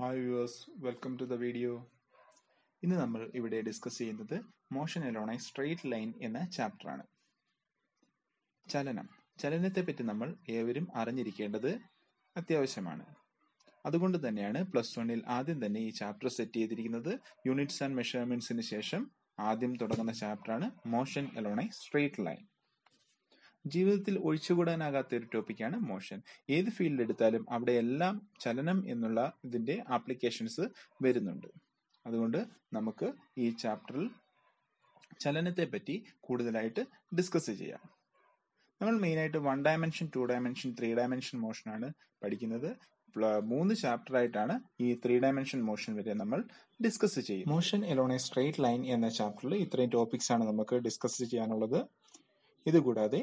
Hi viewers welcome to the video ഇന്ന് നമ്മൾ ഇവിടെ ഡിസ്കസ് ചെയ്യുന്നത് മോഷൻ എലോൺ സ്ട്രെയിറ്റ് ലൈൻ എന്ന ചാപ്റ്ററാണ് ചലനം. ചലനത്തെ പറ്റി നമ്മൾ ഏവരും അറിഞ്ഞിരിക്കേണ്ടത് അത്യാവശ്യമാണ്. അതുകൊണ്ട് തന്നെയാണ് പ്ലസ് വണ്ണിൽ ആദ്യം തന്നെ ഈ ചാപ്റ്റർ സെറ്റ് ചെയ്തിരിക്കുന്നത് യൂണിറ്റ്സ് ആൻഡ് മെഷർമെന്റ്സിന് ശേഷം ആദ്യം തുടങ്ങുന്ന ചാപ്റ്ററാണ് മോഷൻ എലോൺ സ്ട്രെയിറ്റ് ലൈൻ ജീവിതത്തിൽ ഒഴിച്ചുകൂടാനാകാത്ത ഒരു ടോപ്പിക്കാണ് മോഷൻ. ഏത് ഫീൽഡ് എടുത്താലും അവിടെ എല്ലാം ചലനം എന്നുള്ള ഇതിന്റെ ആപ്ലിക്കേഷൻസ് വരുന്നുണ്ട്. അതുകൊണ്ട് നമുക്ക് ഈ ചാപ്റ്ററിൽ ചലനത്തെ പറ്റി കൂടുതലായിട്ട് ഡിസ്കസ് ചെയ്യാം. നമ്മൾ മെയിനായിട്ട് one dimension two dimension three dimension ആണ് പഠിക്കുന്നത്. മൂന്ന് ചാപ്റ്റർ ആയിട്ടാണ് ഈ ത്രീ ഡയമെൻഷൻ മോഷൻ വരെ നമ്മൾ ഡിസ്കസ് ചെയ്യും motion along a straight line എന്ന ചാപ്റ്ററിൽ ഇത്രയും ടോപ്പിക്സ് ആണ് നമുക്ക് ഡിസ്കസ് ചെയ്യാനുള്ളത്. ഇതുകൂടാതെ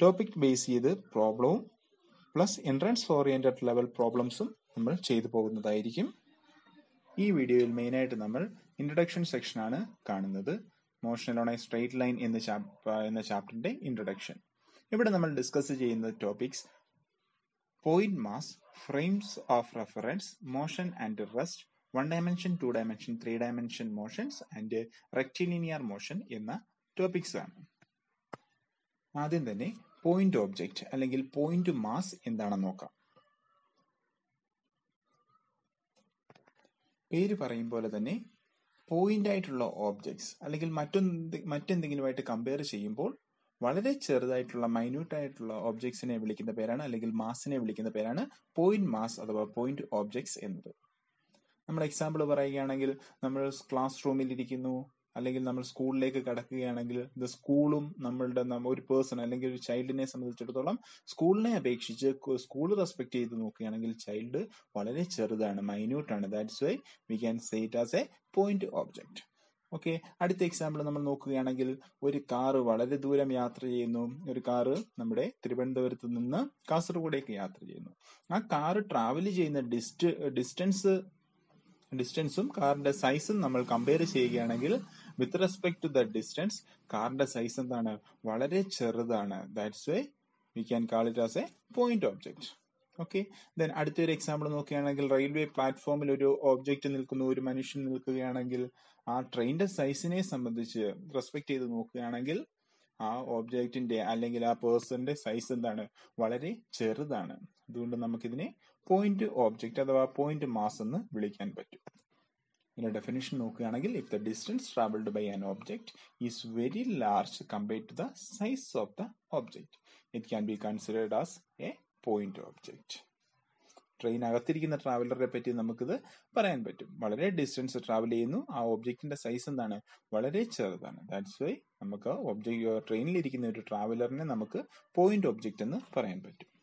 ടോപ്പിക് ബേസ് ചെയ്ത് പ്രോബ്ലവും പ്ലസ് എൻട്രൻസ് ഓറിയന്റഡ് ലെവൽ പ്രോബ്ലംസും നമ്മൾ ചെയ്തു പോകുന്നതായിരിക്കും. ഈ വീഡിയോയിൽ മെയിനായിട്ട് നമ്മൾ ഇൻട്രഡക്ഷൻ സെക്ഷനാണ് കാണുന്നത്. Motional on a straight line എന്ന എന്ന ചാപ്റ്ററിന്റെ ഇൻട്രഡക്ഷൻ ഇവിടെ നമ്മൾ ഡിസ്കസ് ചെയ്യുന്ന topics point mass frames of reference motion and rest one dimension two dimension three dimension motions and rectilinear motion എന്ന ടോപ്പിക്സ് ആണ്. ആദ്യം തന്നെ പോയിന്റ് ഓബ്ജക്റ്റ് അല്ലെങ്കിൽ പോയിന്റ് മാസ് എന്താണെന്ന് നോക്കാം. പേര് പറയും പോലെ തന്നെ പോയിന്റ് ആയിട്ടുള്ള ഓബ്ജക്ട്സ് അല്ലെങ്കിൽ മറ്റൊന്ന് മറ്റെന്തെങ്കിലുമായിട്ട് കമ്പയർ ചെയ്യുമ്പോൾ വളരെ ചെറുതായിട്ടുള്ള മൈന്യൂട്ട് ആയിട്ടുള്ള ഓബ്ജക്ട്സിനെ വിളിക്കുന്ന പേരാണ് അല്ലെങ്കിൽ മാസിനെ വിളിക്കുന്ന പേരാണ് പോയിന്റ് മാസ് അഥവാ പോയിന്റ് ഓബ്ജക്ട്സ് എന്നത്. നമ്മൾ എക്സാമ്പിൾ പറയുകയാണെങ്കിൽ നമ്മൾ ക്ലാസ് റൂമിൽ ഇരിക്കുന്നു അല്ലെങ്കിൽ നമ്മൾ സ്കൂളിലേക്ക് കടക്കുകയാണെങ്കിൽ ദ സ്കൂളും നമ്മളുടെ ഒരു പേഴ്സൺ അല്ലെങ്കിൽ ഒരു ചൈൽഡിനെ സംബന്ധിച്ചിടത്തോളം സ്കൂളിനെ അപേക്ഷിച്ച് സ്കൂൾ റെസ്പെക്ട് ചെയ്ത് നോക്കുകയാണെങ്കിൽ ചൈൽഡ് വളരെ ചെറുതാണ് മൈന്യൂട്ടാണ് that's why we can say it as a point object okay അടുത്ത എക്സാമ്പിൾ നമ്മൾ നോക്കുകയാണെങ്കിൽ ഒരു കാറ് വളരെ ദൂരം യാത്ര ചെയ്യുന്നു. ഒരു കാറ് നമ്മുടെ തിരുവനന്തപുരത്ത് നിന്ന് കാസർഗോഡേക്ക് യാത്ര ചെയ്യുന്നു. ആ കാറ് ട്രാവൽ ചെയ്യുന്ന ഡിസ്റ്റ് ഡിസ്റ്റൻസ് ഡിസ്റ്റൻസും കാറിന്റെ സൈസും നമ്മൾ കമ്പയർ ചെയ്യുകയാണെങ്കിൽ with respect to the distance കാറിന്റെ സൈസ് എന്താണ്? വളരെ ചെറുതാണ്. That's why we can call it as a point object okay then അടുത്തൊരു എക്സാമ്പിൾ നോക്കുകയാണെങ്കിൽ റെയിൽവേ പ്ലാറ്റ്ഫോമിൽ ഒരു ഓബ്ജക്റ്റ് നിൽക്കുന്നു ഒരു മനുഷ്യൻ നിൽക്കുകയാണെങ്കിൽ ആ ട്രെയിനിന്റെ സൈസിനെ സംബന്ധിച്ച് റെസ്പെക്ട് ചെയ്ത് നോക്കുകയാണെങ്കിൽ ആ ഓബ്ജക്റ്റിന്റെ അല്ലെങ്കിൽ ആ പേഴ്സന്റെ സൈസ് എന്താണ്? വളരെ ചെറുതാണ്. അതുകൊണ്ട് നമുക്കിതിനെ പോയിന്റ് ഓബ്ജക്റ്റ് അഥവാ പോയിന്റ് മാസ് എന്ന് വിളിക്കാൻ പറ്റും. ഇതിന്റെ ഡെഫിനിഷൻ നോക്കുകയാണെങ്കിൽ if the distance travelled by an object is very large compared to the size of the object it can be considered as a point train അകത്തിരിക്കുന്ന ട്രാവലറെ പറ്റി നമുക്കിത് പറയാൻ പറ്റും. വളരെ ഡിസ്റ്റൻസ് ട്രാവൽ ചെയ്യുന്നു ആ ഒബ്ജക്റ്റിന്റെ സൈസ് എന്താണ്? വളരെ ചെറുതാണ്. ദാറ്റ്സ് വൈ നമുക്ക് ഓബ്ജക്ട് ട്രെയിനിലിരിക്കുന്ന ഒരു ട്രാവലറിനെ നമുക്ക് പോയിന്റ് ഒബ്ജക്റ്റ് എന്ന് പറയാൻ പറ്റും.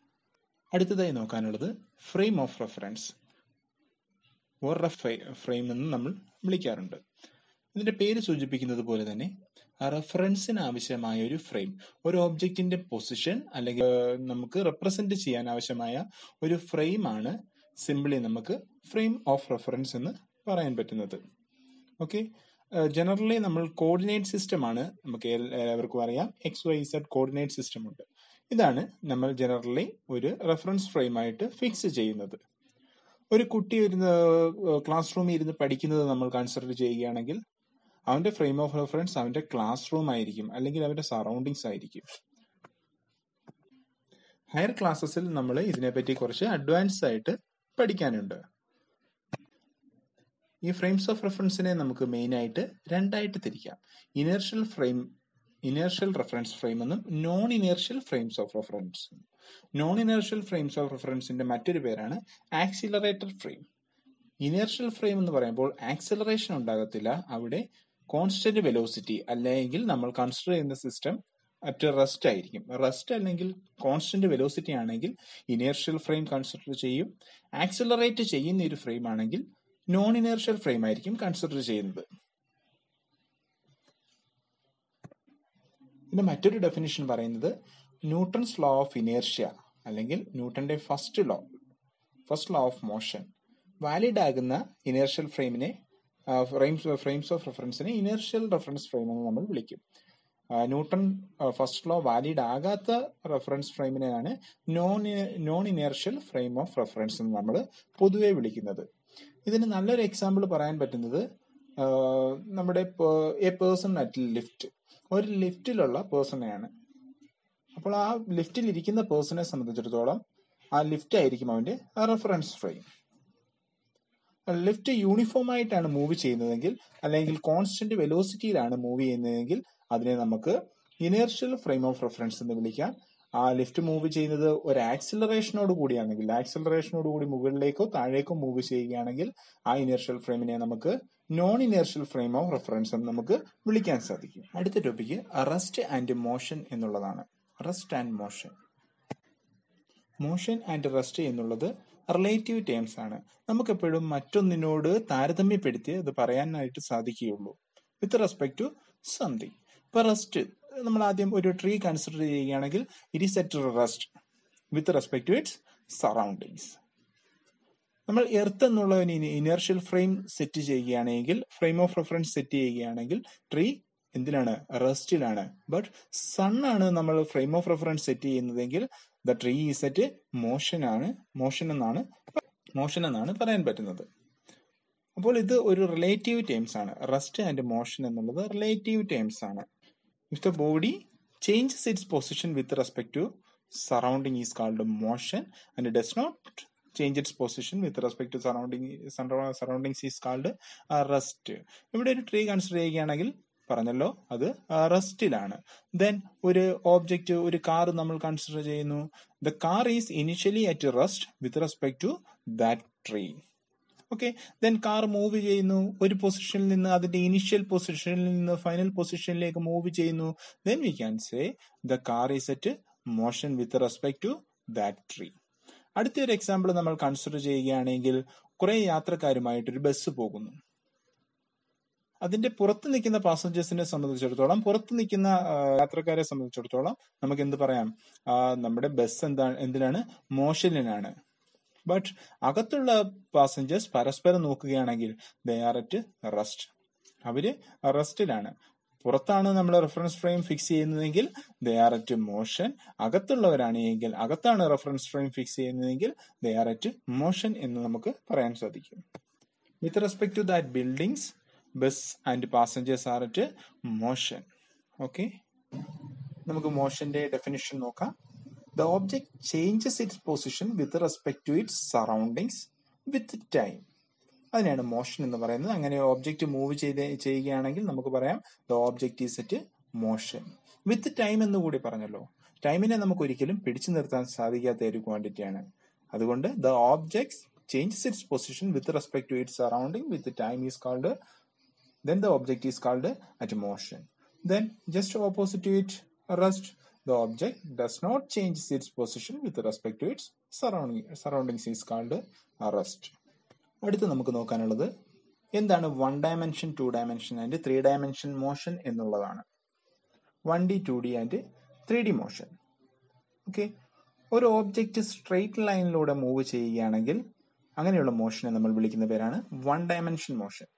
അടുത്തതായി നോക്കാനുള്ളത് frame of reference or ref frame എന്ന് നമ്മൾ വിളിക്കാറുണ്ട്. ഇതിന്റെ പേര് സൂചിപ്പിക്കുന്നത് പോലെ തന്നെ റെഫറൻസിന് ആവശ്യമായ ഒരു ഫ്രെയിം ഒരു ഓബ്ജക്റ്റിന്റെ പൊസിഷൻ അല്ലെങ്കിൽ നമുക്ക് റെപ്രസെന്റ് ചെയ്യാൻ ആവശ്യമായ ഒരു ഫ്രെയിം ആണ് സിംപിളി നമുക്ക് ഫ്രെയിം ഓഫ് റെഫറൻസ് എന്ന് പറയാൻ പറ്റുന്നത്. ഓക്കെ ജനറലി നമ്മൾ കോർഡിനേറ്റ് സിസ്റ്റം ആണ് നമുക്ക് എല്ലാവർക്കും അറിയാം. X Y Z coordinate system ഉണ്ട്. ഇതാണ് നമ്മൾ ജനറലി ഒരു റെഫറൻസ് ഫ്രെയിമായിട്ട് ഫിക്സ് ചെയ്യുന്നത്. ഒരു കുട്ടി ഇരുന്ന് ക്ലാസ് റൂമിൽ ഇരുന്ന് പഠിക്കുന്നത് നമ്മൾ കൺസിഡർ ചെയ്യുകയാണെങ്കിൽ അവന്റെ ഫ്രെയിം ഓഫ് റെഫറൻസ് അവന്റെ ക്ലാസ് റൂം ആയിരിക്കും അല്ലെങ്കിൽ അവന്റെ സറൗണ്ടിങ്സ് ആയിരിക്കും. ഹയർ ക്ലാസ്സസിൽ നമ്മൾ ഇതിനെപ്പറ്റി കുറച്ച് അഡ്വാൻസ് ആയിട്ട് പഠിക്കാനുണ്ട്. ഈ ഫ്രെയിംസ് ഓഫ് റെഫറൻസിനെ നമുക്ക് മെയിൻ ആയിട്ട് രണ്ടായിട്ട് തിരിക്കാം. Inertial frame inertial reference frame എന്നും non inertial frames of reference non inertial frames of റെഫറൻസിന്റെ മറ്റൊരു പേരാണ് ആക്സിലറേറ്റർ ഫ്രെയിം ഇനേർഷ്യൽ ഫ്രെയിം എന്ന് പറയുമ്പോൾ ആക്സിലറേഷൻ ഉണ്ടാകത്തില്ല. അവിടെ കോൺസ്റ്റന്റ് വെലോസിറ്റി അല്ലെങ്കിൽ നമ്മൾ കൺസിഡർ ചെയ്യുന്ന സിസ്റ്റം അറ്റ് റെസ്റ്റ് ആയിരിക്കും. റെസ്റ്റ് അല്ലെങ്കിൽ കോൺസ്റ്റന്റ് വെലോസിറ്റി ആണെങ്കിൽ ഇനേർഷ്യൽ ഫ്രെയിം കൺസിഡർ ചെയ്യും. ആക്സിലറേറ്റ് ചെയ്യുന്ന ഒരു ഫ്രെയിം ആണെങ്കിൽ നോൺ ഇനേർഷ്യൽ ഫ്രെയിം ആയിരിക്കും കൺസിഡർ ചെയ്യുന്നത്. ഇതിന്റെ മറ്റൊരു ഡെഫിനിഷൻ പറയുന്നത് ന്യൂട്ടൺസ് ലോ ഓഫ് ഇനേർഷ്യ അല്ലെങ്കിൽ ന്യൂട്ടന്റെ first law first law of motion valid ആകുന്ന ഇനേർഷ്യൽ ഫ്രെയിമിനെ ഫ്രെയിംസ് ഫ്രെയിംസ് ഓഫ് റെഫറൻസിനെ ഇനേർഷ്യൽ റെഫറൻസ് ഫ്രെയിം എന്ന് നമ്മൾ വിളിക്കും. ന്യൂട്ടൺ ഫസ്റ്റ് ലോ വാലിഡ് ആകാത്ത reference ഫ്രെയിമിനെയാണ് non non inertial frame of reference എന്ന് നമ്മൾ പൊതുവെ വിളിക്കുന്നത്. ഇതിന് നല്ലൊരു എക്സാമ്പിൾ പറയാൻ പറ്റുന്നത് നമ്മുടെ എ പേഴ്സൺ അറ്റ് ലിഫ്റ്റ് ഒരു ലിഫ്റ്റിലുള്ള പേഴ്സണെയാണ്. അപ്പോൾ ആ ലിഫ്റ്റിൽ ഇരിക്കുന്ന പേഴ്സണെ സംബന്ധിച്ചിടത്തോളം ആ ലിഫ്റ്റ് ആയിരിക്കും അവന്റെ റെഫറൻസ് ഫ്രെയിം. ലിഫ്റ്റ് യൂണിഫോം ആയിട്ടാണ് മൂവ് ചെയ്യുന്നതെങ്കിൽ അല്ലെങ്കിൽ കോൺസ്റ്റന്റ് വെലോസിറ്റിയിലാണ് മൂവ് ചെയ്യുന്നതെങ്കിൽ അതിനെ നമുക്ക് ഇനേർഷ്യൽ ഫ്രെയിം ഓഫ് റെഫറൻസ് എന്ന് വിളിക്കാം. ആ ലിഫ്റ്റ് മൂവ് ചെയ്യുന്നത് ഒരു ആക്സിലറേഷനോട് കൂടിയാണെങ്കിൽ ആക്സിലറേഷനോട് കൂടി മുകളിലേക്കോ താഴേക്കോ മൂവ് ചെയ്യുകയാണെങ്കിൽ ആ ഇനേർഷ്യൽ ഫ്രെയിമിനെ നമുക്ക് non inertial frame of reference എന്ന് നമുക്ക് വിളിക്കാൻ സാധിക്കും. അടുത്ത ടോപ്പിക്ക് റെസ്റ്റ് ആൻഡ് മോഷൻ എന്നുള്ളതാണ്. Rest and motion motion and rest എന്നുള്ളത് റിലേറ്റീവ് ടേംസ് ആണ്. നമുക്ക് എപ്പോഴും മറ്റൊന്നിനോട് താരതമ്യപ്പെടുത്തി അത് പറയാനായിട്ട് സാധിക്കുകയുള്ളൂ. വിത്ത് റെസ്പെക്ട് ടു സംതിങ് ഇപ്പൊ റെസ്റ്റ് നമ്മൾ ആദ്യം ഒരു ട്രീ കൺസിഡർ ചെയ്യുകയാണെങ്കിൽ it is at rest with respect to its surroundings നമ്മൾ എർത്ത് എന്നുള്ള ഇനേർഷ്യൽ ഫ്രെയിം സെറ്റ് ചെയ്യുകയാണെങ്കിൽ ഫ്രെയിം ഓഫ് റെഫറൻസ് സെറ്റ് ചെയ്യുകയാണെങ്കിൽ ട്രീ എന്തിനാണ് റെസ്റ്റിലാണ് ബട്ട് സൺ ആണ് നമ്മൾ ഫ്രെയിം ഓഫ് റെഫറൻസ് സെറ്റ് ചെയ്യുന്നതെങ്കിൽ the tree is at motion ആണ് മോഷൻ എന്നാണ് മോഷൻ എന്നാണ് പറയാൻ പറ്റുന്നത്. അപ്പോൾ ഇത് ഒരു റിലേറ്റീവ് ടേംസ് ആണ്. റെസ്റ്റ് ആൻഡ് മോഷൻ എന്നുള്ളത് റിലേറ്റീവ് ടേംസ് ആണ്. If the body changes its position with respect to surrounding is called motion and does not change its position with respect to surrounding surroundings is called rest. ഇവിടെ ഒരു tree consider ചെയ്യുകയാണെങ്കിൽ പറഞ്ഞല്ലോ അത് റെസ്റ്റിലാണ്. Then ഒരു object ഒരു car നമ്മൾ consider ചെയ്യുന്നു. The car is initially at rest with respect to that tree. Okay then car move ചെയ്യുന്നു. ഒരു പൊസിഷനിൽ നിന്ന് അതിന്റെ ഇനിഷ്യൽ പൊസിഷനിൽ നിന്ന് ഫൈനൽ പൊസിഷനിലേക്ക് മൂവ് ചെയ്യുന്നു. Then we can say the car is at motion with respect to that tree അടുത്ത ഒരു എക്സാമ്പിൾ നമ്മൾ കൺസിഡർ ചെയ്യുകയാണെങ്കിൽ കുറെ യാത്രക്കാരുമായിട്ട് ഒരു ബസ് പോകുന്നു. അതിന്റെ പുറത്ത് നിൽക്കുന്ന പാസഞ്ചേഴ്സിനെ സംബന്ധിച്ചിടത്തോളം പുറത്ത് നിൽക്കുന്ന യാത്രക്കാരെ സംബന്ധിച്ചിടത്തോളം നമുക്ക് എന്ത് പറയാം? നമ്മുടെ ബസ് എന്താ എന്തിനാണ്? മോഷനിലാണ് ബട്ട് അകത്തുള്ള പാസഞ്ചേഴ്സ് പരസ്പരം നോക്കുകയാണെങ്കിൽ ദേ ആർ അറ്റ് റെസ്റ്റ് അവർ റെസ്റ്റിലാണ് പുറത്താണ് നമ്മൾ റെഫറൻസ് ഫ്രെയിം ഫിക്സ് ചെയ്യുന്നതെങ്കിൽ ദേ ആർ അറ്റ് മോഷൻ അകത്തുള്ളവരാണ് എങ്കിൽ അകത്താണ് റെഫറൻസ് ഫ്രെയിം ഫിക്സ് ചെയ്യുന്നതെങ്കിൽ ദേ ആർ അറ്റ് മോഷൻ എന്ന് നമുക്ക് പറയാൻ സാധിക്കും. With respect to that buildings bus and passengers are at motion okay നമുക്ക് മോഷന്റെ ഡെഫിനിഷൻ നോക്കാം. The object changes its position with respect to its surroundings with time അതിനാണ് motion എന്ന് പറയുന്നത്. അങ്ങനെ ഓബ്ജക്റ്റ് മൂവ് ചെയ്ത് ചെയ്യുകയാണെങ്കിൽ നമുക്ക് പറയാം the object is at motion with time എന്ന് കൂടി പറഞ്ഞല്ലോ. ടൈമിനെ നമുക്ക് ഒരിക്കലും പിടിച്ചു നിർത്താൻ സാധിക്കാത്ത ഒരു ക്വാണ്ടിറ്റിയാണ് അതുകൊണ്ട് the objects changes its position with respect to its surrounding with time is called then the object is called at motion then just opposite to it rest, the object does not change its position with respect to its surrounding, surroundings is called rest. അടുത്ത് നമുക്ക് നോക്കാനുള്ളത് എന്താണ് one dimension two dimension and three dimension motion എന്നുള്ളതാണ്. One D two D and three D motion okay ഒരു object straight ലൈനിലൂടെ move ചെയ്യുകയാണെങ്കിൽ അങ്ങനെയുള്ള മോഷനെ നമ്മൾ വിളിക്കുന്ന പേരാണ് വൺ ഡയമെൻഷൻ മോഷൻ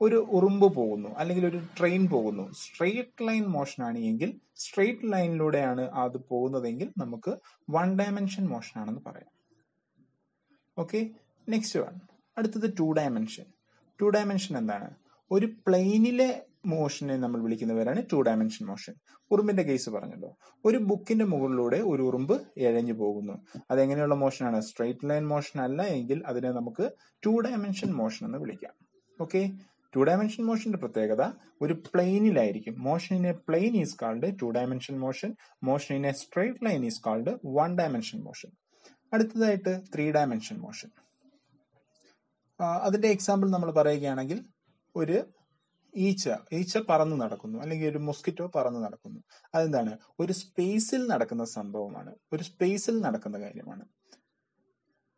ഒരു ഉറുമ്പ് പോകുന്നു അല്ലെങ്കിൽ ഒരു ട്രെയിൻ പോകുന്നു. സ്ട്രെയിറ്റ് ലൈൻ മോഷൻ ആണ് എങ്കിൽ സ്ട്രെയിറ്റ് ലൈനിലൂടെയാണ് അത് പോകുന്നതെങ്കിൽ നമുക്ക് വൺ ഡയമെൻഷൻ മോഷൻ ആണെന്ന് പറയാം. ഓക്കെ നെക്സ്റ്റ് വൺ അടുത്തത് ടു ഡയമെൻഷൻ ടു ഡയമെൻഷൻ എന്താണ്? ഒരു പ്ലെയിനിലെ മോഷനെ നമ്മൾ വിളിക്കുന്നവരാണ് ടു ഡയമെൻഷൻ മോഷൻ ഉറുമ്പിന്റെ കേസ് പറഞ്ഞല്ലോ. ഒരു ബുക്കിന്റെ മുകളിലൂടെ ഒരു ഉറുമ്പ് എഴഞ്ഞു പോകുന്നു. അതെങ്ങനെയുള്ള മോഷനാണ് സ്ട്രെയിറ്റ് ലൈൻ മോഷൻ അല്ല എങ്കിൽ അതിനെ നമുക്ക് ടു ഡയമെൻഷൻ മോഷൻ എന്ന് വിളിക്കാം. ഓക്കെ ടു ഡയമെൻഷൻ മോഷന്റെ പ്രത്യേകത ഒരു പ്ലെയിനിലായിരിക്കും. Motion in a plane is called two dimension motion motion in a straight line is called one dimension motion അടുത്തതായിട്ട് ത്രീ ഡയമെൻഷൻ മോഷൻ അതിന്റെ എക്സാമ്പിൾ നമ്മൾ പറയുകയാണെങ്കിൽ ഒരു ഈച്ച ഈച്ച പറന്ന് നടക്കുന്നു അല്ലെങ്കിൽ ഒരു മൊസ്കിറ്റോ പറന്ന് നടക്കുന്നു. അതെന്താണ്? ഒരു സ്പേസിൽ നടക്കുന്ന സംഭവമാണ്. ഒരു സ്പേസിൽ നടക്കുന്ന കാര്യമാണ്.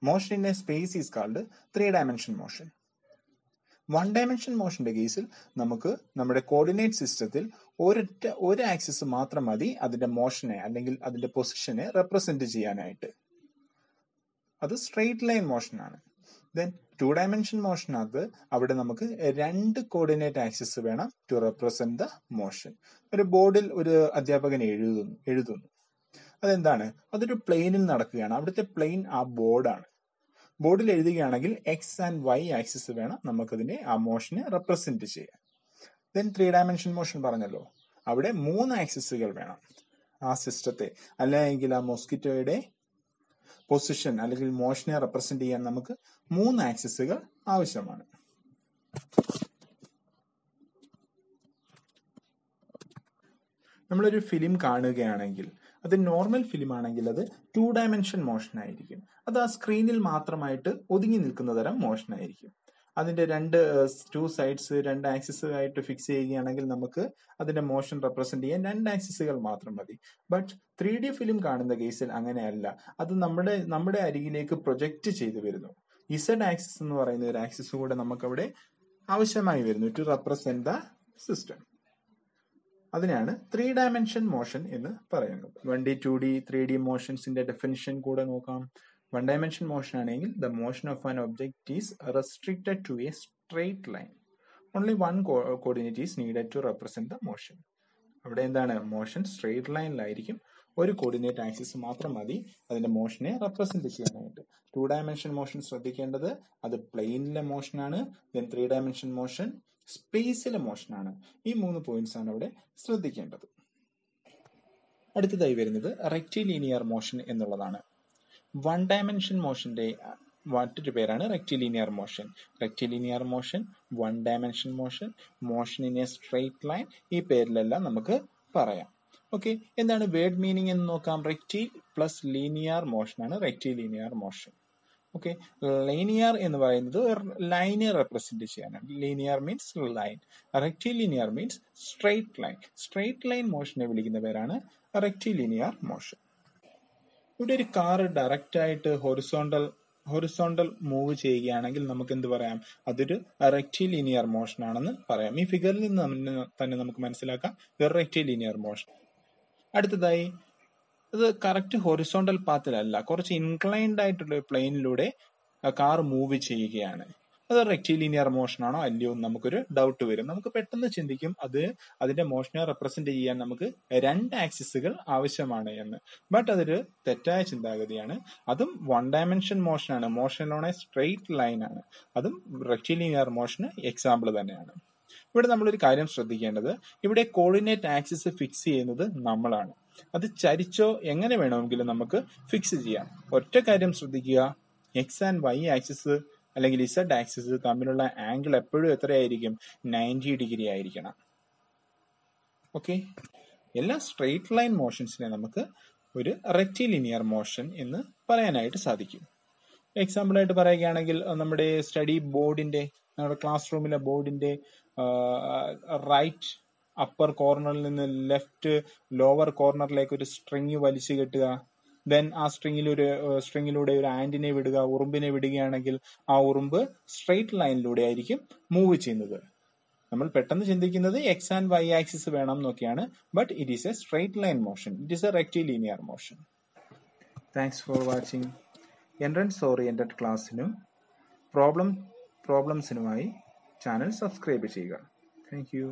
Motion in a space is called three dimension motion one dimension മോഷന്റെ കേസിൽ നമുക്ക് നമ്മുടെ കോർഡിനേറ്റ് സിസ്റ്റത്തിൽ ഒരൊറ്റ ഒരു ആക്സിസ് മാത്രം മതി അതിന്റെ മോഷനെ അല്ലെങ്കിൽ അതിന്റെ പൊസിഷനെ റെപ്രസെന്റ് ചെയ്യാനായിട്ട്. അത് സ്ട്രെയിറ്റ് ലൈൻ മോഷനാണ് ദെൻ ടു ഡയമെൻഷൻ മോഷനകത്ത് അവിടെ നമുക്ക് രണ്ട് കോർഡിനേറ്റ് ആക്സിസ് വേണം ടു റെപ്രസെന്റ് ദ മോഷൻ ഒരു ബോർഡിൽ ഒരു അധ്യാപകൻ എഴുതുന്നു എഴുതുന്നു. അതെന്താണ്? അതൊരു പ്ലെയിനിൽ നടക്കുകയാണ്. അവിടുത്തെ പ്ലെയിൻ ആ ബോർഡാണ് ബോർഡിൽ എഴുതുകയാണെങ്കിൽ എക്സ് ആൻഡ് വൈ ആക്സിസ് വേണം നമുക്കതിനെ ആ മോഷനെ റെപ്രസെന്റ് ചെയ്യാൻ. ദെൻ ത്രീ ഡയമെൻഷൻ മോഷൻ പറഞ്ഞല്ലോ. അവിടെ മൂന്ന് ആക്സിസുകൾ വേണം ആ സിസ്റ്റത്തെ അല്ലെങ്കിൽ ആ മോസ്കിറ്റോയുടെ പൊസിഷൻ അല്ലെങ്കിൽ മോഷനെ റെപ്രസെന്റ് ചെയ്യാൻ നമുക്ക് മൂന്ന് ആക്സിസുകൾ ആവശ്യമാണ്. നമ്മളൊരു ഫിലിം കാണുകയാണെങ്കിൽ അത് നോർമൽ ഫിലിം ആണെങ്കിൽ അത് ടു ഡയമെൻഷൻ മോഷൻ ആയിരിക്കും അത് ആ സ്ക്രീനിൽ മാത്രമായിട്ട് ഒതുങ്ങി നിൽക്കുന്ന തരം മോഷൻ ആയിരിക്കും അതിന്റെ രണ്ട് ടു സൈഡ്സ് രണ്ട് ആക്സിസ് ആയിട്ട് ഫിക്സ് ചെയ്യുകയാണെങ്കിൽ നമുക്ക് അതിന്റെ മോഷൻ റെപ്രസെന്റ് ചെയ്യാൻ രണ്ട് ആക്സിസുകൾ മാത്രം മതി. ബട്ട് ത്രീ ഡി ഫിലിം കാണുന്ന കേസിൽ അങ്ങനെയല്ല. അത് നമ്മുടെ നമ്മുടെ അരികിലേക്ക് പ്രൊജക്റ്റ് ചെയ്തു വരുന്നു. ഇസഡ് ആക്സിസ് എന്ന് പറയുന്ന ഒരു ആക്സിസ് കൂടെ നമുക്ക് അവിടെ ആവശ്യമായി വരുന്നു ടു റെപ്രസെന്റ് ദ സിസ്റ്റം. അതിനാണ് ത്രീ ഡയമെൻഷൻ മോഷൻ എന്ന് പറയുന്നത്. One D two D three D മോഷൻസിന്റെ definition കൂടെ നോക്കാം. വൺ ഡയമെൻഷൻ മോഷൻ ആണെങ്കിൽ the motion of an object is restricted to a straight line only one coordinate is needed to represent the motion അവിടെ എന്താണ്? Motion straight ലൈനിലായിരിക്കും ഒരു coordinate axis മാത്രം മതി. അതിന്റെ മോഷനെ റെപ്രസെന്റ് ചെയ്യാനായിട്ട്. ടു ഡയമെൻഷൻ മോഷൻ ശ്രദ്ധിക്കേണ്ടത് അത് പ്ലെയിനിലെ മോഷനാണ് ദെൻ ത്രീ ഡയമെൻഷൻ മോഷൻ സ്പേസിലെ മോഷനാണ്. ഈ മൂന്ന് പോയിന്റ്സ് ആണ് അവിടെ ശ്രദ്ധിക്കേണ്ടത്. അടുത്തതായി വരുന്നത് റെക്റ്റിലീനിയർ മോഷൻ എന്നുള്ളതാണ്. വൺ ഡയമെൻഷൻ മോഷന്റെ മറ്റൊരു പേരാണ് rectilinear motion rectilinear motion one dimension motion motion in a straight line ഈ പേരിലെല്ലാം നമുക്ക് പറയാം. ഓക്കെ എന്താണ് വേർഡ് മീനിങ് എന്ന് നോക്കാം? റെക്റ്റി പ്ലസ് ലീനിയർ മോഷൻ ആണ് റെക്റ്റിലീനിയർ മോഷൻ ഓക്കെ ലൈനിയർ എന്ന് പറയുന്നത് ലൈനെ റെപ്രസെന്റ് ചെയ്യാനാണ്. Linear means line rectilinear means straight line straight line മോഷനെ വിളിക്കുന്ന പേരാണ് ലീനിയർ മോഷൻ ഇവിടെ ഒരു കാർ ഡയറക്റ്റ് ആയിട്ട് ഹൊറിസോണ്ടൽ ഹൊറിസോണ്ടൽ മൂവ് ചെയ്യുകയാണെങ്കിൽ നമുക്ക് എന്ത് പറയാം? അതൊരു റെക്റ്റിലീനിയർ മോഷൻ ആണെന്ന് പറയാം. ഈ ഫിഗറിൽ നിന്ന് തന്നെ നമുക്ക് മനസ്സിലാക്കാം. റെക്റ്റിലീനിയർ മോഷൻ അടുത്തതായി ഇത് കറക്റ്റ് ഹൊറിസോണ്ടൽ പാത്തിലല്ല. കുറച്ച് ഇൻക്ലൈൻഡ് ആയിട്ടുള്ള പ്ലെയിനിലൂടെ കാർ മൂവ് ചെയ്യുകയാണ്. അത് റെക്റ്റിലീനിയർ മോഷൻ ആണോ? അല്ലയോ എന്ന് നമുക്കൊരു ഡൗട്ട് വരും. നമുക്ക് പെട്ടെന്ന് ചിന്തിക്കും അത് അതിന്റെ മോഷനെ റെപ്രസെന്റ് ചെയ്യാൻ നമുക്ക് രണ്ട് ആക്സിസുകൾ ആവശ്യമാണ് എന്ന്. ബട്ട് അതൊരു തെറ്റായ ചിന്താഗതിയാണ്. അതും വൺ ഡയമെൻഷൻ മോഷനാണ് മോഷനിലോണ സ്ട്രെയിറ്റ് ലൈൻ ആണ്. അതും റെക്റ്റിലീനിയർ മോഷന് എക്സാമ്പിൾ തന്നെയാണ്. ഇവിടെ നമ്മളൊരു കാര്യം ശ്രദ്ധിക്കേണ്ടത് ഇവിടെ കോർഡിനേറ്റ് ആക്സിസ് ഫിക്സ് ചെയ്യുന്നത് നമ്മളാണ്. അത് ചരിച്ചോ എങ്ങനെ വേണമെങ്കിലും നമുക്ക് ഫിക്സ് ചെയ്യാം. ഒറ്റ കാര്യം ശ്രദ്ധിക്കുക. എക്സ് ആൻഡ് വൈ ആക്സിസ് അല്ലെങ്കിൽ ഇസഡ് ആക്സിസ് തമ്മിലുള്ള ആംഗിൾ എപ്പോഴും എത്രയായിരിക്കും? നയന്റി ഡിഗ്രി ആയിരിക്കണം. ഓക്കെ എല്ലാ സ്ട്രെയിറ്റ് ലൈൻ മോഷൻസിനെ നമുക്ക് ഒരു റെക്റ്റിലിനിയർ മോഷൻ എന്ന് പറയാനായിട്ട് സാധിക്കും. എക്സാമ്പിൾ ആയിട്ട് പറയുകയാണെങ്കിൽ നമ്മുടെ സ്റ്റഡി ബോർഡിന്റെ നമ്മുടെ ക്ലാസ് റൂമിലെ ബോർഡിന്റെ റൈറ്റ് അപ്പർ കോർണറിൽ നിന്ന് ലെഫ്റ്റ് ലോവർ കോർണറിലേക്ക് ഒരു സ്ട്രിങ് വലിച്ചു കെട്ടുക. ദെൻ ആ സ്ട്രിങ്ങിൽ ഒരു സ്ട്രിങ്ങിലൂടെ ഒരു ആന്റിനെ വിടുക ഉറുമ്പിനെ വിടുകയാണെങ്കിൽ ആ ഉറുമ്പ് സ്ട്രെയിറ്റ് ലൈനിലൂടെ ആയിരിക്കും മൂവ് ചെയ്യുന്നത്. നമ്മൾ പെട്ടെന്ന് ചിന്തിക്കുന്നത് എക്സ് ആൻഡ് വൈ ആക്സിസ് വേണം എന്നൊക്കെയാണ് but it is a straight line motion it is a rectilinear motion thanks for watching entrance oriented ക്ലാസ്സിനും problem പ്രോബ്ലംസിനുമായി ചാനൽ സബ്സ്ക്രൈബ് ചെയ്യുക താങ്ക് യു